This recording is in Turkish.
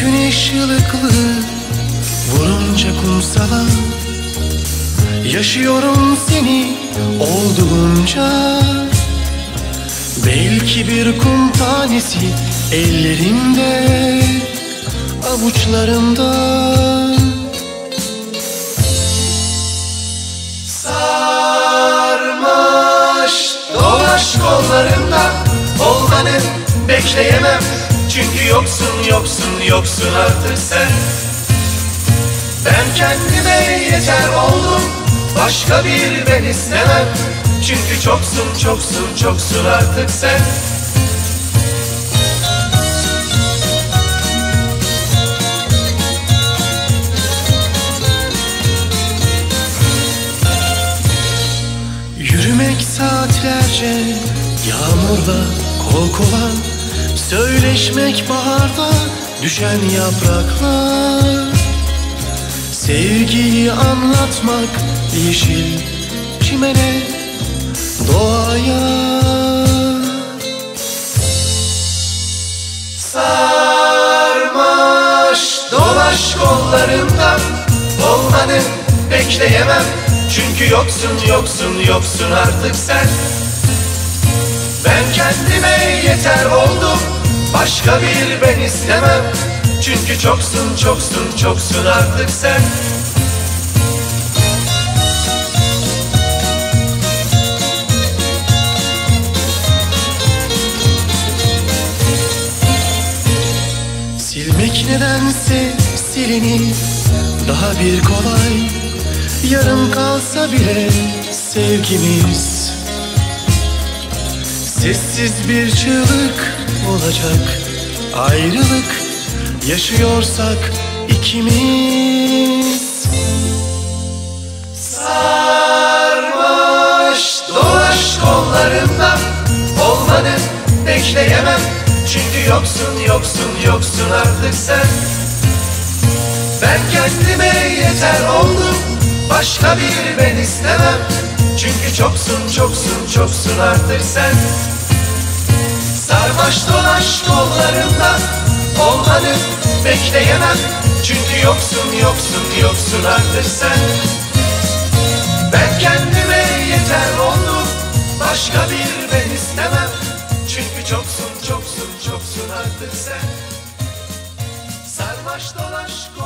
güneş ılıklı Vurunca kumsala. Yaşıyorum seni olduğunca. Belki bir kum tanesi ellerimde Avuçlarımda. Sarmaş dolaş kollarımda Olmanı bekleyemem Çünkü yoksun yoksun yoksun artık sen. Ben kendime yeter oldum Başka bir ben istemem. Çünkü çoksun çoksun çoksun artık sen. Yürümek saatlerce Yağmurda kol kola Söyleşmek baharda Düşen yaprakla Sevgiyi anlatmak Yeşil çimene Doğaya. Sarmaş dolaş kollarımdan Olmanı bekleyemem. Çünkü yoksun yoksun yoksun artık sen Ben kendime yeter oldum Başka bir ben istemem. Çünkü çoksun çoksun çoksun artık sen. Silmek nedense silinir daha bir kolay. Yarım kalsa bile sevgimiz Sessiz bir çığlık olacak. Ayrılık Yaşıyorsak ikimiz. Sarmaş dolaş kollarımdan Olmanı bekleyemem. Çünkü yoksun yoksun yoksun artık sen. Ben kendime yeter oldum Başka bir ben istemem. Çünkü çoksun çoksun çoksun artık sen Sarmaş dolaş kollarımdan Olmanı bekleyemem Çünkü yoksun yoksun yoksun artık sen. Ben kendime yeter oldum Başka bir ben istemem. Çünkü çoksun çoksun çoksun artık sen. Sarmaş dolaş kollarımdan